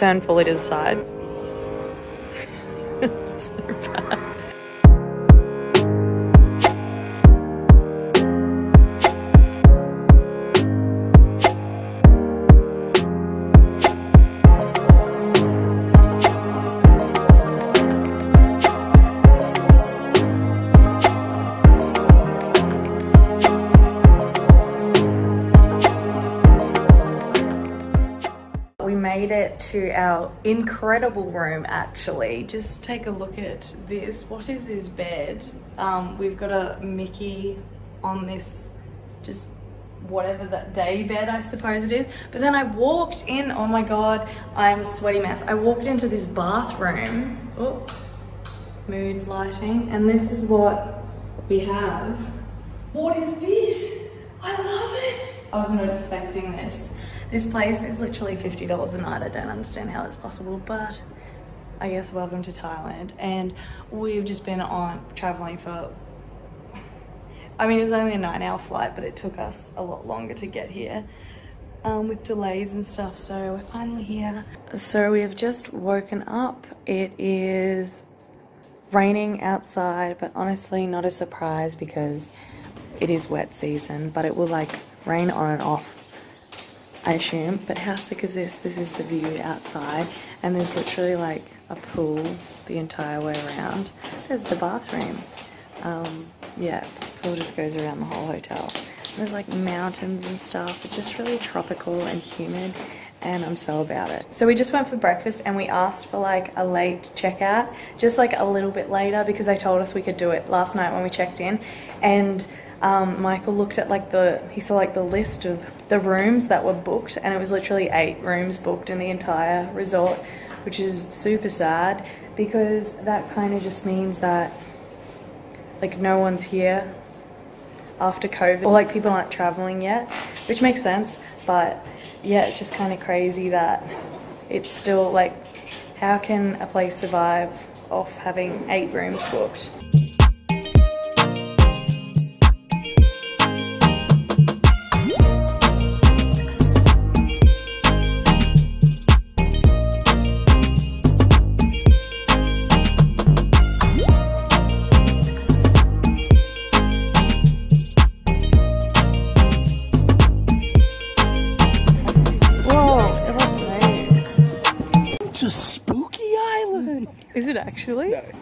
turn fully to the side. so bad. To our incredible room actually. Just take a look at this. What is this bed? Um, we've got a Mickey on this just whatever that day bed I suppose it is. But then I walked in, oh my god, I'm a sweaty mess. I walked into this bathroom. Oh, mood lighting. And this is what we have. What is this? I love it. I was not expecting this. This place is literally $50 a night. I don't understand how that's possible, but I guess welcome to Thailand. And we've just been on traveling for, I mean, it was only a nine hour flight, but it took us a lot longer to get here. Um, with delays and stuff, so we're finally here. So we have just woken up. It is raining outside, but honestly, not a surprise because it is wet season, but it will like rain on and off, I assume. But how sick is this? This is the view outside, and there's literally like a pool the entire way around. There's the bathroom. Um, yeah, this pool just goes around the whole hotel. There's like mountains and stuff. It's just really tropical and humid and I'm so about it. So we just went for breakfast and we asked for like a late checkout, just like a little bit later because they told us we could do it last night when we checked in. And um, Michael looked at like the, he saw like the list of the rooms that were booked and it was literally eight rooms booked in the entire resort, which is super sad because that kind of just means that like no one's here after COVID, or like people aren't traveling yet, which makes sense. But yeah, it's just kind of crazy that it's still like, how can a place survive off having eight rooms booked?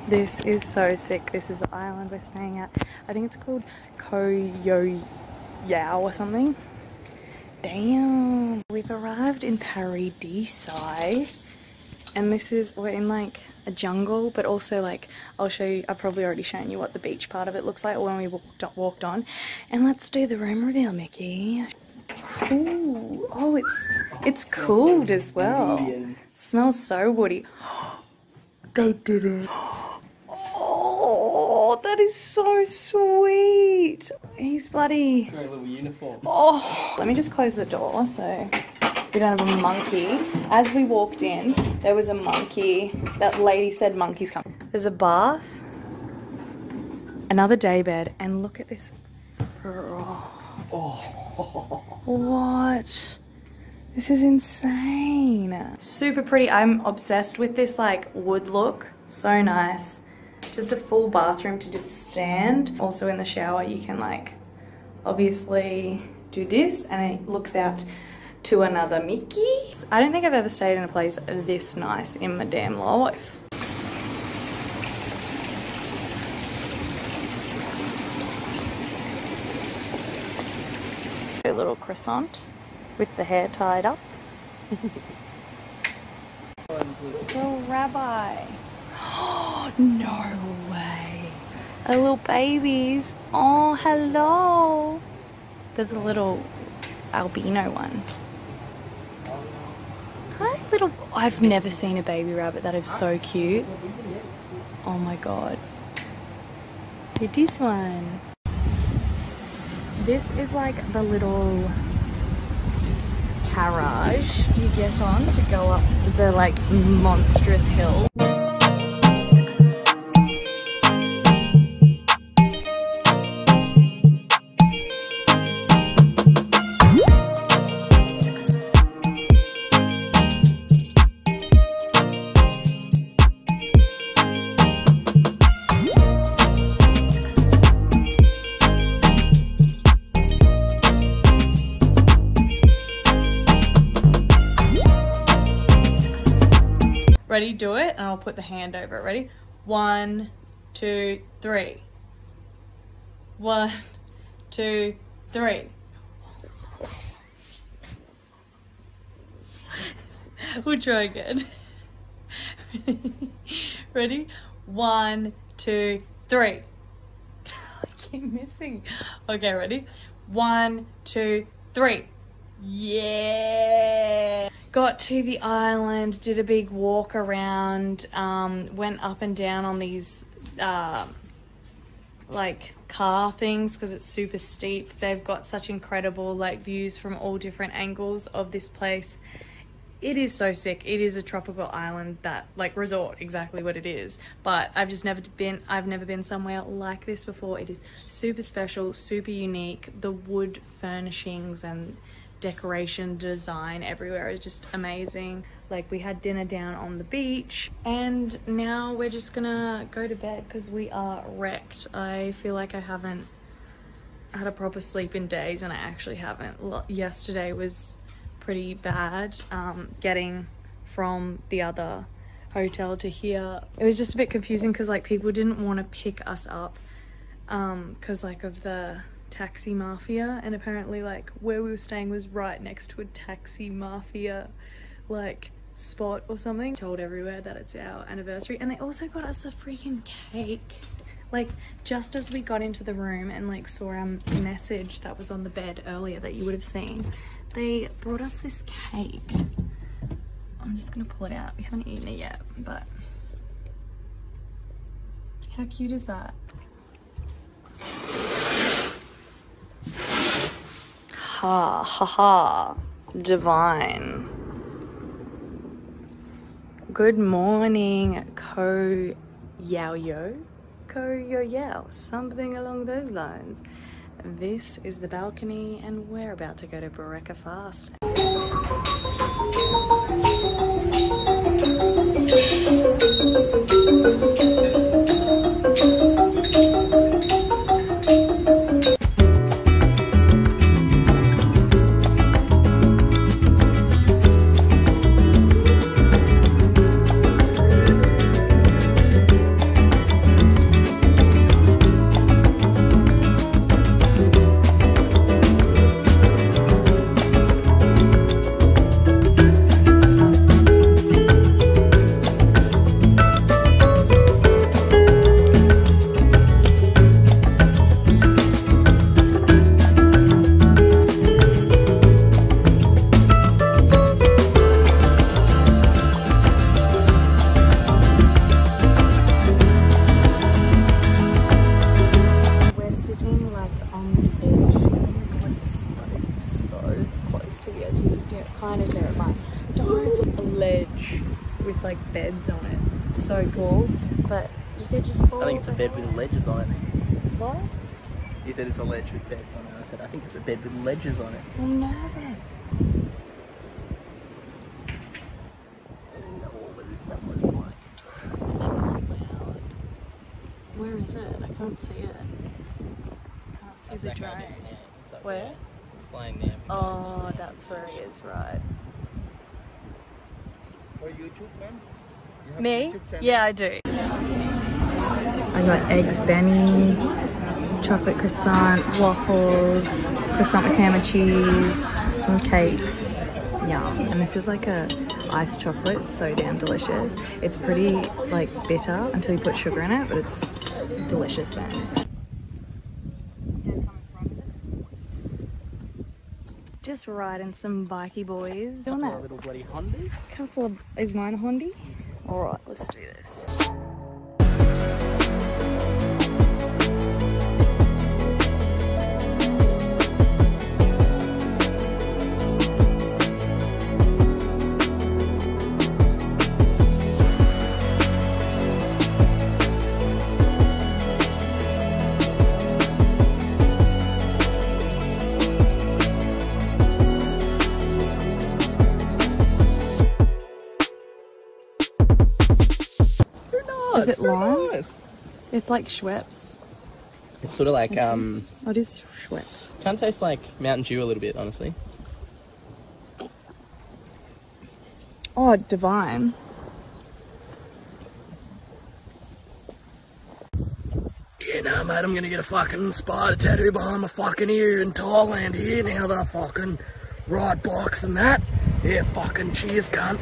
This is so sick. This is the island we're staying at. I think it's called Koyo Yao or something. Damn. We've arrived in Paradisai. And this is, we're in like a jungle, but also like, I'll show you, I've probably already shown you what the beach part of it looks like when we walked, walked on. And let's do the room reveal, Mickey. Ooh, oh, it's, it's cooled as well. Smells so woody. They did it. Oh, that is so sweet. He's bloody. It's a little uniform. Oh, let me just close the door so we don't have a monkey. As we walked in, there was a monkey. That lady said monkeys come. There's a bath, another day bed, and look at this. Oh. What? This is insane. Super pretty. I'm obsessed with this like wood look. So nice. Just a full bathroom to just stand. Also in the shower you can like obviously do this and it looks out to another Mickey. I don't think I've ever stayed in a place this nice in my damn life. A little croissant with the hair tied up. Little rabbi. Oh, no way. A little babies. Oh, hello. There's a little albino one. Hi, little. I've never seen a baby rabbit that is so cute. Oh my god. Look this one. This is like the little carriage you get on to go up the like monstrous hill. Do it, and I'll put the hand over it. Ready? One, two, three. One, two, three. we'll try again. Ready? One, two, three. I keep missing. Okay, ready? One, two, three. Yeah. Got to the island, did a big walk around, um, went up and down on these uh, like car things because it's super steep. They've got such incredible like views from all different angles of this place. It is so sick. It is a tropical island that like resort, exactly what it is. But I've just never been I've never been somewhere like this before. It is super special, super unique. The wood furnishings and decoration design everywhere is just amazing. Like we had dinner down on the beach and now we're just gonna go to bed because we are wrecked. I feel like I haven't had a proper sleep in days and I actually haven't. Yesterday was pretty bad um, getting from the other hotel to here. It was just a bit confusing because like people didn't want to pick us up because like of the taxi mafia and apparently like where we were staying was right next to a taxi mafia like spot or something. Told everywhere that it's our anniversary and they also got us a freaking cake. Like just as we got into the room and like saw our message that was on the bed earlier that you would have seen they brought us this cake. I'm just gonna pull it out. We haven't eaten it yet but how cute is that Ha ha ha. Divine. Good morning, Ko Yao Yo. Ko Yo Yao. Something along those lines. This is the balcony, and we're about to go to Bareka Fast. Ledges on it. What? You said it's a ledge with beds on it. I said I think it's a bed with ledges on it. I'm nervous. Where is it? I can't see it. Can't see the drone. Where? It's lying there. Oh, that's where he is, right? Or YouTube, man? You Me? YouTube? Yeah, I do. I got eggs Benny, chocolate croissant, waffles, croissant with ham and cheese, some cakes. Yum. And this is like a iced chocolate, so damn delicious. It's pretty like bitter until you put sugar in it, but it's delicious then. Just riding some bikey boys. Doing Couple of that. little bloody Hondas. Couple of is mine a Hondy? Alright, let's do this. Nice. It's like Schweppes. It's sort of like um. What oh, is Schweppes. Kind of tastes like Mountain Dew a little bit, honestly. Oh, divine. Yeah, nah, mate, I'm gonna get a fucking spider tattoo behind my fucking ear in Thailand here now that I fucking ride bikes and that. Yeah, fucking cheers, cunt.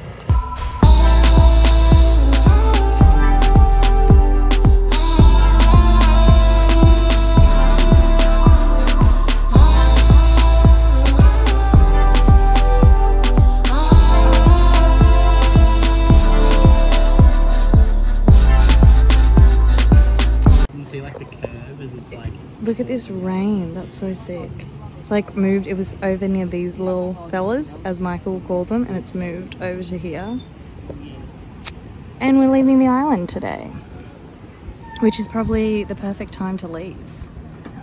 Look at this rain. That's so sick. It's like moved. It was over near these little fellas, as Michael called them, and it's moved over to here. And we're leaving the island today, which is probably the perfect time to leave.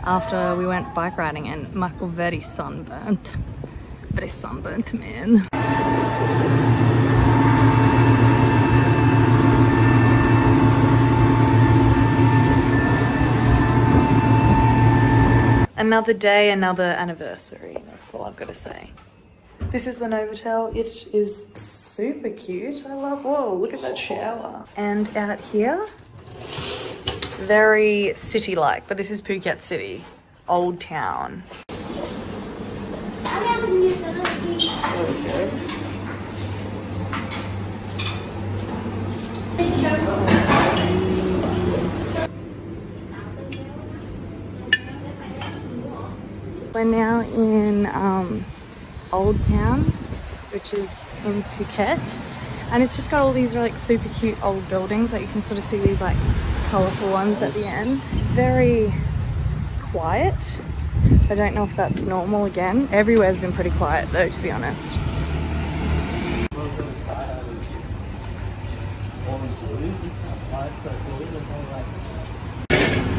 After we went bike riding and Michael very sunburnt. Very sunburnt man. Another day, another anniversary. That's all I've got to say. This is the Novotel. It is super cute. I love, whoa, look at that shower. And out here, very city-like, but this is Phuket City, Old Town. We're now in um, Old Town, which is in Phuket. And it's just got all these like super cute old buildings that you can sort of see these like colourful ones at the end. Very quiet. I don't know if that's normal again. Everywhere's been pretty quiet though, to be honest.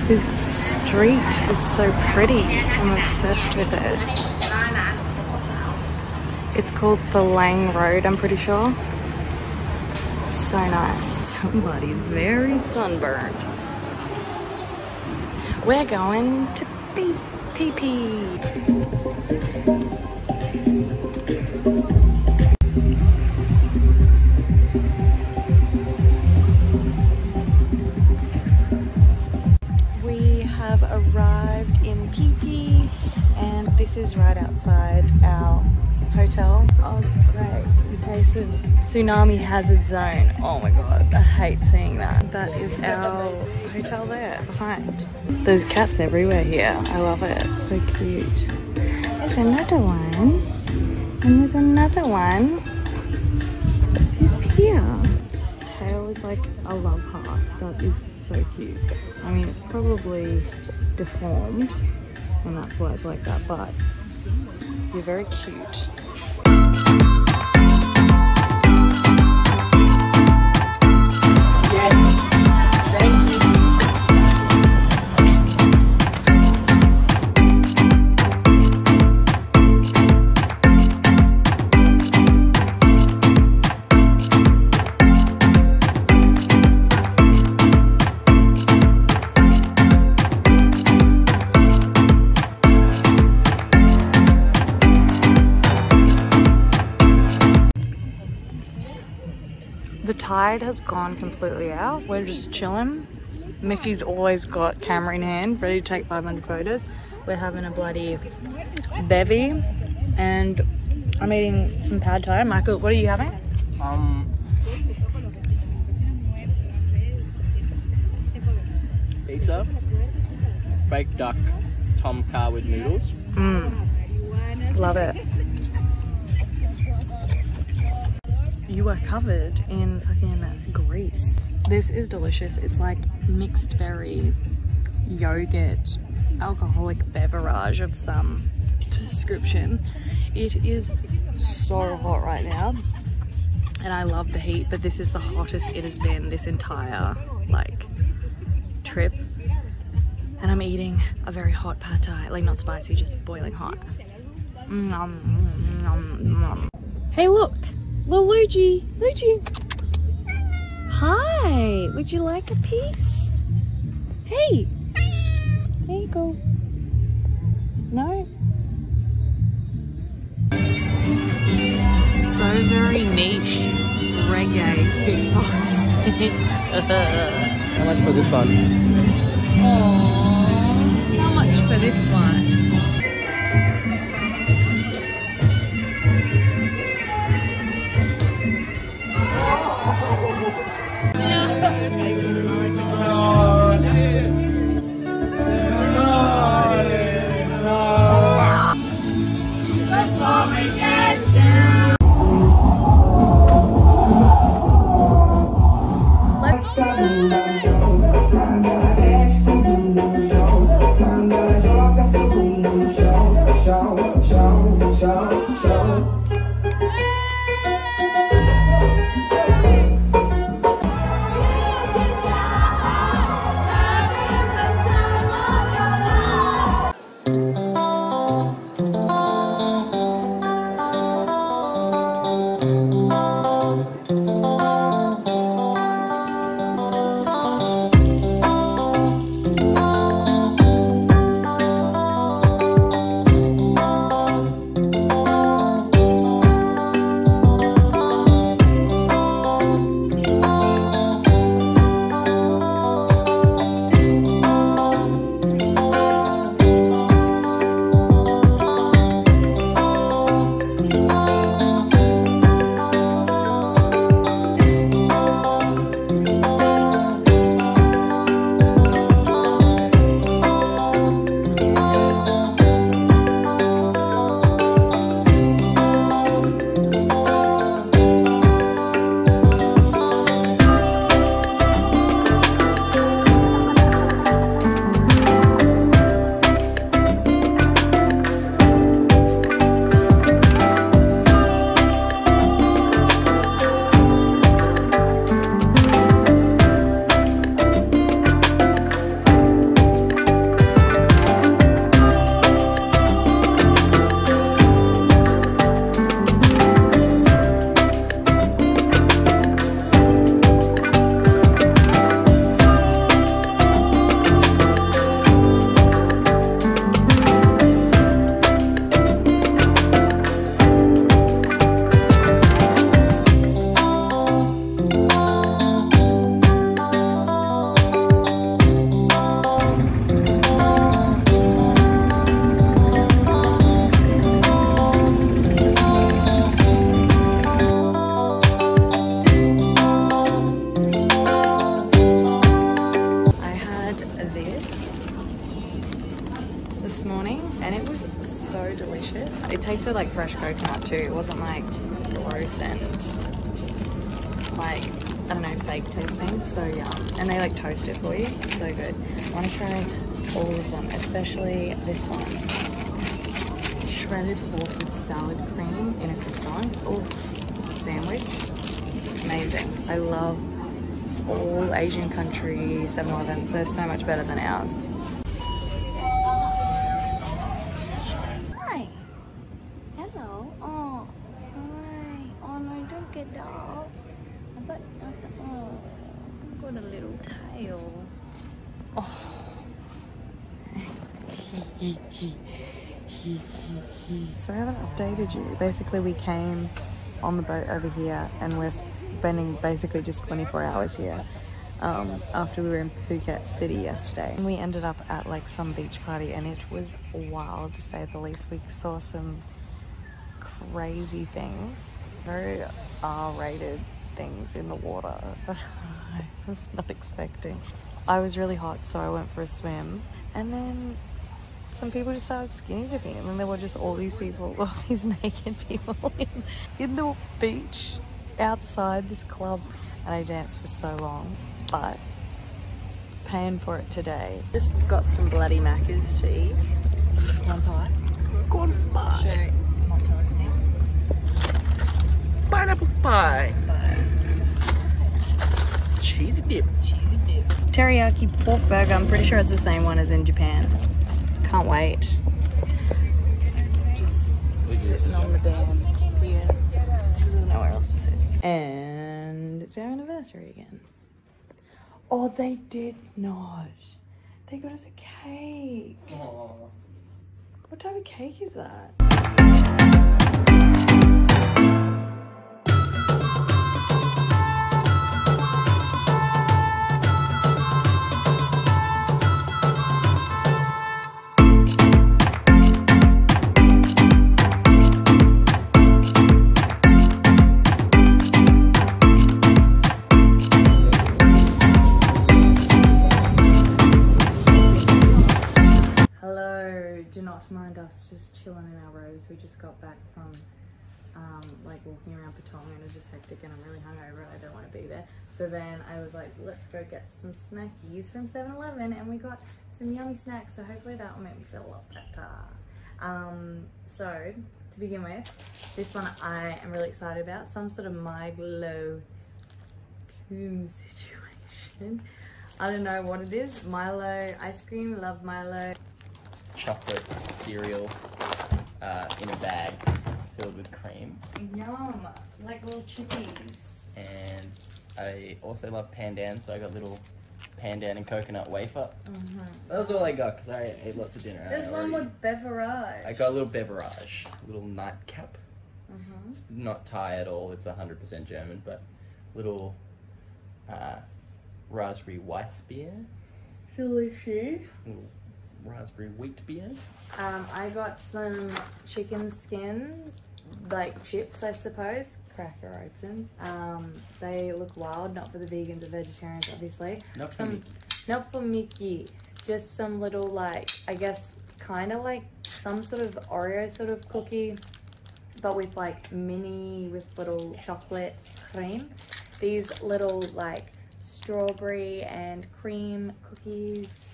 This street is so pretty. I'm obsessed with it. It's called Thalang Road, I'm pretty sure. So nice. Somebody's very sunburned. We're going to Pee Pee Pee. This is right outside our hotel. Oh great, in case of tsunami hazard zone. Oh my god, I hate seeing that. That is our hotel there behind. There's cats everywhere here. I love it, it's so cute. There's another one. And there's another one. He's here. Its tail is like a love heart. That is so cute. I mean, it's probably deformed, and that's why it's like that, but you're very cute. Has gone completely out. We're just chilling. Mickey's always got camera in hand, ready to take 500 photos. We're having a bloody bevy, and I'm eating some pad thai. Michael, what are you having? um pizza, baked duck, tom kha with noodles. Mmm, love it. You are covered in fucking grease. This is delicious. It's like mixed berry yogurt, alcoholic beverage of some description. It is so hot right now and I love the heat, but this is the hottest it has been this entire like trip. And I'm eating a very hot pad thai, like not spicy, just boiling hot. Mm, mm, nom. Hey, look, Luigi, Luigi. Hi, would you like a piece? Hey, there you go. No? So very niche reggae beatbox. How much for this one? Aww. this Let's go. And it was so delicious. It tasted like fresh coconut too. It wasn't like gross and like, I don't know, fake tasting. So yum. And they like toast it for you. So good. I want to try all of them, especially this one. Shredded pork with salad cream in a croissant. Oh, sandwich. Amazing. I love all Asian country 7-Elevens. They're so much better than ours. Hi. Hello. Oh, hi. Oh no, don't get down. But oh, got a little tail. Oh. so I Basically, we came on the boat over here, and we're spending basically just 24 hours here. Um, after we were in Phuket City yesterday, and we ended up at like some beach party, and it was wild to say the least. We saw some crazy things, very R-rated things in the water that I was not expecting. I was really hot, so I went for a swim, and then some people just started skinny dipping, and then there were just all these people, all these naked people in, in the beach outside this club, and I danced for so long, but paying for it today. Just got some bloody Maccas to eat. One pie. Mozzarella sticks. Pineapple pie. Cheesy dip. Cheesy dip. Teriyaki pork burger. I'm pretty sure it's the same one as in Japan. Can't wait. Just sitting on the damn pier. There's nowhere else to sit. And it's our anniversary again. Oh, they did not. They got us a cake. What type of cake is that? Patong and it was just hectic and I'm really hungover and I don't want to be there. So then I was like, let's go get some snackies from 7-Eleven and we got some yummy snacks. So hopefully that will make me feel a lot better. Um, so to begin with, this one I am really excited about. Some sort of Milo Coom situation. I don't know what it is. Milo ice cream, love Milo. Chocolate cereal uh, in a bag filled with cream. Yum, like little chippies. And I also love pandan, so I got little pandan and coconut wafer. That was all I got because I ate lots of dinner. There's one with beverage. I got a little beverage, a little nightcap. Mhm. It's not Thai at all. It's 100% German, but little uh, raspberry Weiss beer, Delicious. little raspberry wheat beer. Um, I got some chicken skin, like chips, I suppose. Cracker open. Um, they look wild, not for the vegans or vegetarians, obviously. Not for some, me. Not for Mickey. Just some little, like, I guess, kind of like some sort of Oreo sort of cookie, but with like mini, with little chocolate cream. These little, like, strawberry and cream cookies.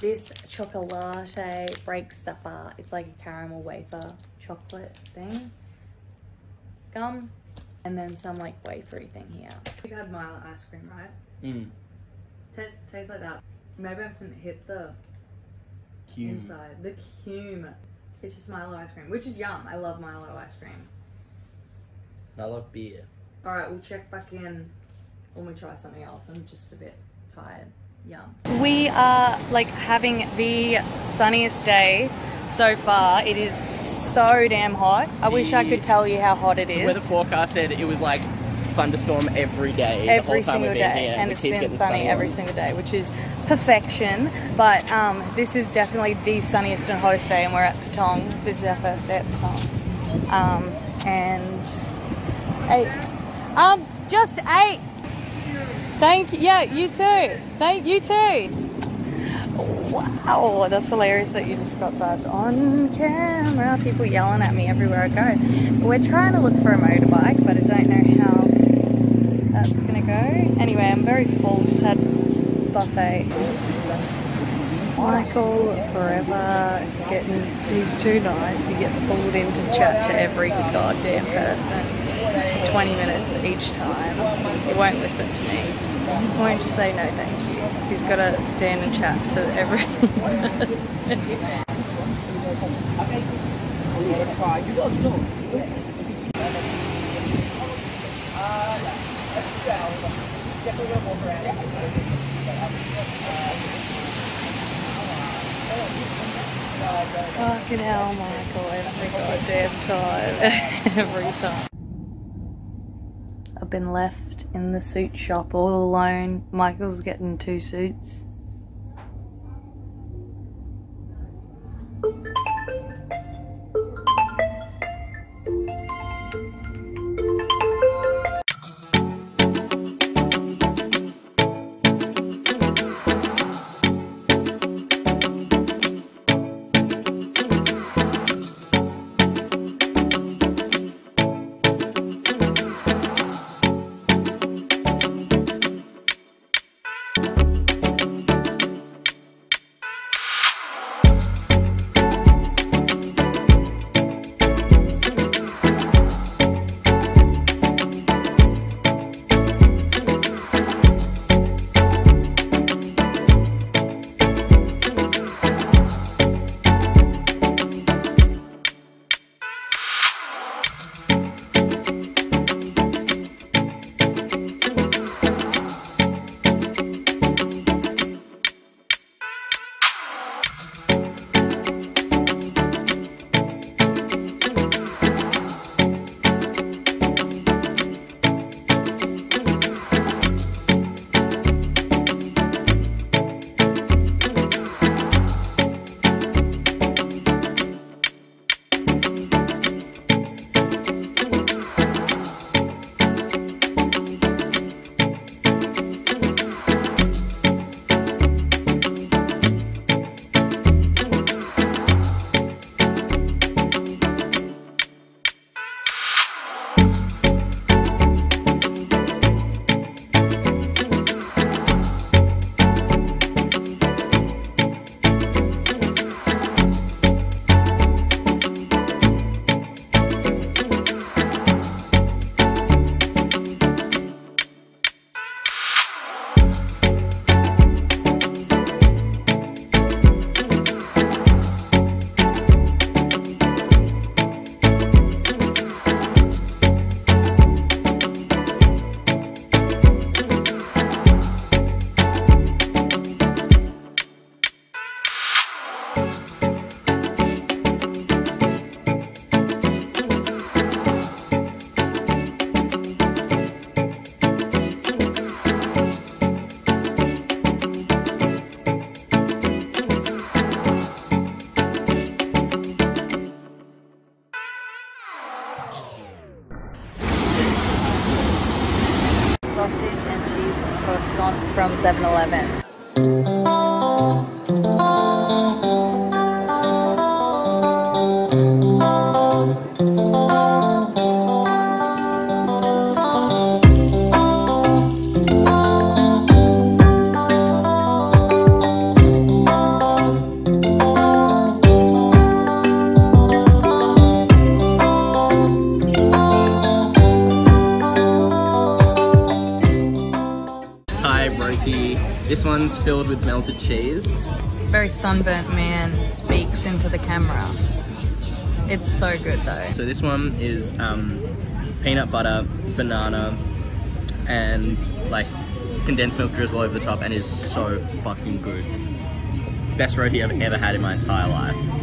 This chocolate breaks supper. It's like a caramel wafer chocolate thing. Gum. And then some like wafery thing here. We had Milo ice cream, right? Mm. Tastes tastes like that. Maybe I haven't hit the Cume. inside. The cume. It's just Milo ice cream, which is yum. I love Milo ice cream. I love beer. All right, we'll check back in when we try something else. I'm just a bit tired. Yum. We are like having the sunniest day so far. It is so damn hot. I wish I could tell you how hot it is. The weather forecast said it was like thunderstorm every day. the Every single we've been day, here, and it's been sunny every single day, which is perfection. But um, this is definitely the sunniest and hottest day, and we're at Patong. This is our first day at Patong. Um, and eight. Um, just eight. Thank you. Yeah, you too. Thank you too. Wow, that's hilarious that you just got that on camera. People yelling at me everywhere I go. We're trying to look for a motorbike, but I don't know how that's gonna go. Anyway, I'm very full, just had buffet. Michael forever getting, he's too nice. He gets pulled in to chat to every goddamn person. 20 minutes each time. He won't listen to me. Won't say no thank you. He's got to stand and chat to every Fucking hell, Michael, every goddamn time. every time. Been left in the suit shop all alone. Michael's getting two suits. This one's filled with melted cheese. Very sunburnt man speaks into the camera. It's so good though. So this one is um, peanut butter, banana, and like condensed milk drizzle over the top, and is so fucking good. Best roti I've ever had in my entire life.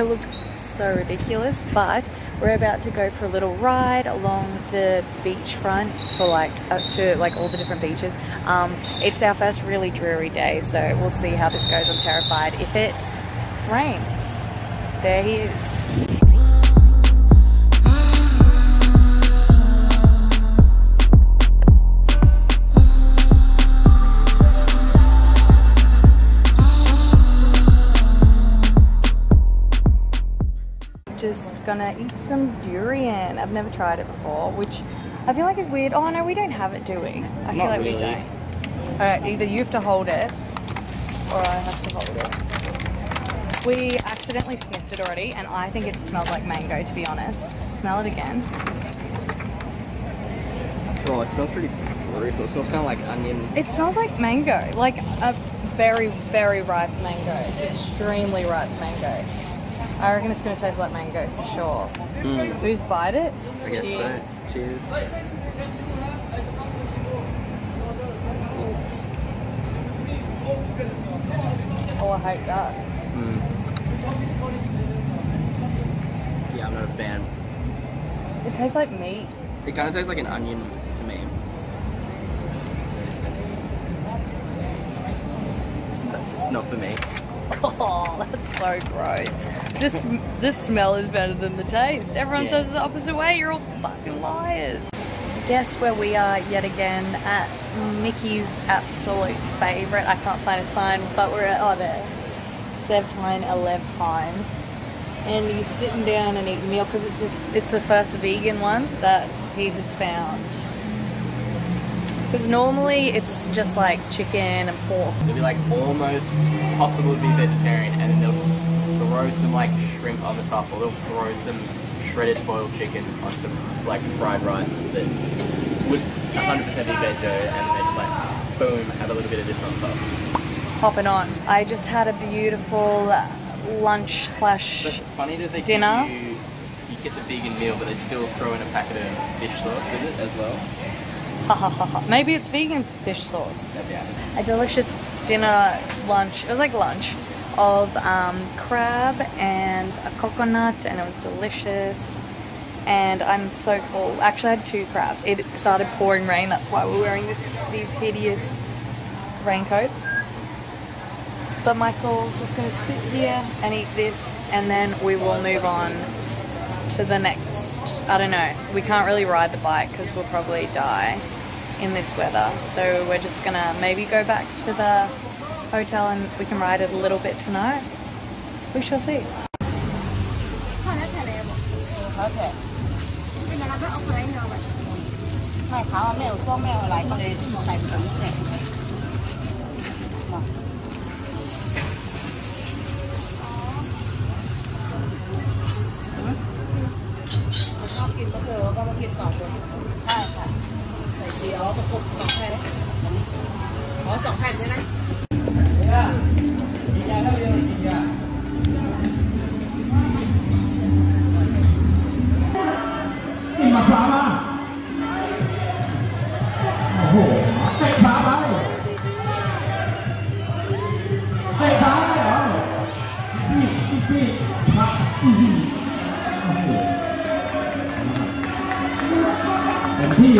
I look so ridiculous. But we're about to go for a little ride along the beachfront for like uh, to like all the different beaches. Um, it's our first really dreary day, so we'll see how this goes. I'm terrified if it rains. There he is. Gonna eat some durian. I've never tried it before, which I feel like is weird. Oh no, we don't have it, do we? I feel Not like we don't. Alright, either you have to hold it or I have to hold it. We accidentally sniffed it already and I think it smells like mango to be honest. Smell it again. Oh, it smells pretty brutal. It smells kind of like onion. It smells like mango, like a very, very ripe mango. Extremely ripe mango. I reckon it's gonna taste like mango for sure. Mm, Who's bite it? I guess Cheers. so. Cheers. Oh, I hate that. Mm. Yeah, I'm not a fan. It tastes like meat. It kind of tastes like an onion to me. It's not, it's not for me. Oh, that's so gross. This this smell is better than the taste. Everyone Yeah. says the opposite way. You're all fucking liars. Guess where we are yet again at Mickey's absolute favourite. I can't find a sign, but we're at oh there, Sevheim Elevheim, and he's sitting down and eating meal because it's just, it's the first vegan one that he has found. Because normally it's just like chicken and pork. It'll be like almost possible to be vegetarian, and then they'll just throw some like shrimp on the top, or they'll throw some shredded boiled chicken on some like fried rice that would 100% be veggie, and then just like boom, have a little bit of this on top. hopping on. I just had a beautiful lunch But slash. funny that they Dinner? you you get the vegan meal, but they still throw in a packet of fish sauce with it as well. Maybe it's vegan fish sauce. A delicious dinner lunch. It was like lunch of um, crab and a coconut, and it was delicious. And I'm so full. Actually, I had two crabs. It started pouring rain. That's why we're wearing this these hideous raincoats. But Michael's just gonna sit here and eat this, and then we will move on to the next. I don't know. We can't really ride the bike because we'll probably die in this weather. So we're just gonna maybe go back to the hotel and we can ride it a little bit tonight. We shall see. เดี๋ยวปรสองแผ่นอ๋อสองแผ่นใช่ไหม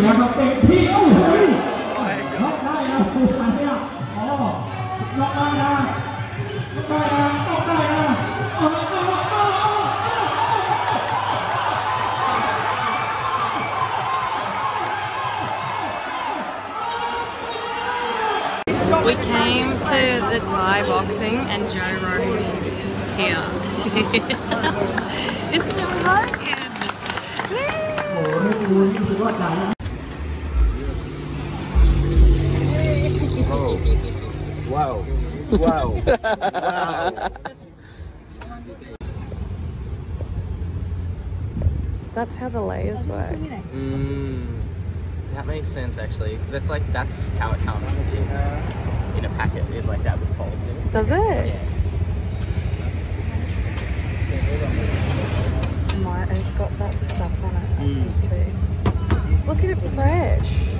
เต็มที่นะครับเต็มที่โอ้โหล็อกได้นะโอ้โหเนี่ยอ๋อล็อกได้นะล็อกได้นะล็อกได้นะเออเออเออเออ We came to the Thai boxing and Joe Rogan is here. it's Joe Rogan. Woo! โอ้โหนี่ดูนี่สุดยอดใจน ะ Wow. Wow. wow. That's how the layers work. Mm, that makes sense actually, because that's like that's how it comes in, in a packet. Is like that with folds in it. Does it? Yeah. My, it's got that stuff on it Mm. too. Look at it fresh.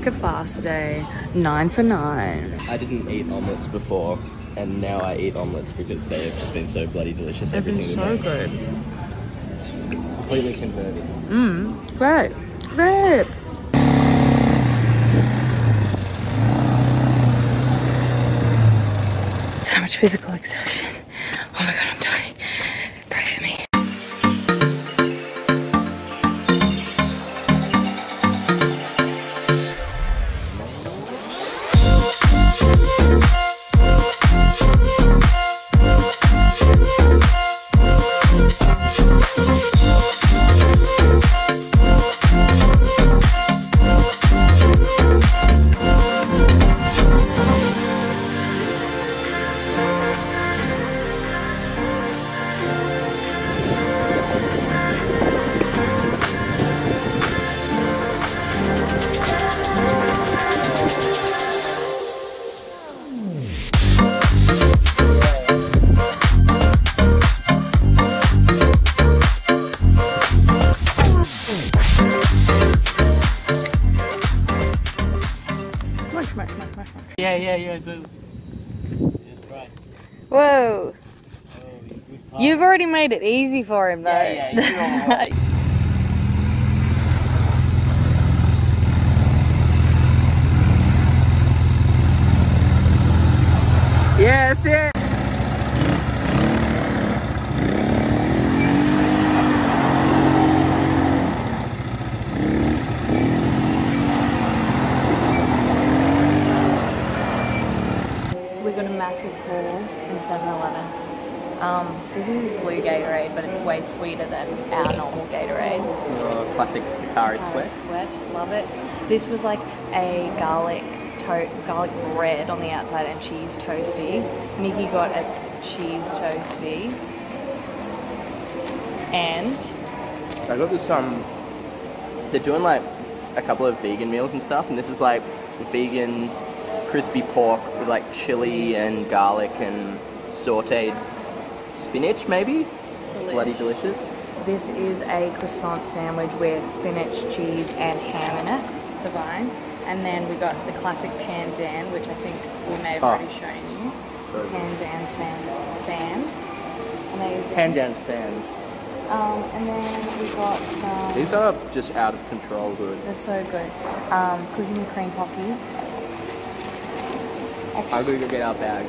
Cracker fast today. Nine for nine. I didn't eat omelets before, and now I eat omelets because they've just been so bloody delicious every They've been single so day. good. Completely converted. Mmm, great. Great. So much physical exertion. Made it easy for him though. Yeah, yeah, you Yes, yeah. we got a massive haul from 7-Eleven. Um, this is blue Gatorade, but it's way sweeter than our normal Gatorade. Oh, classic Pocari sweat. Sweat, love it. This was like a garlic to- garlic bread on the outside and cheese toasty. Mickey got a cheese toasty. And I got this um they're doing like a couple of vegan meals and stuff and this is like vegan crispy pork with like chili and garlic and sauteed spinach maybe. Bloody delicious. this is a croissant sandwich with spinach, cheese, and ham in it. Divine. And then we got the classic pandan, which I think we may have Oh. already shown you. So Pandan fan. fan. Amazing. pandan stand. Um, and then we got some. These are just out of control good. They're so good. Um, cookies and cream pocky. I'll go get our bag.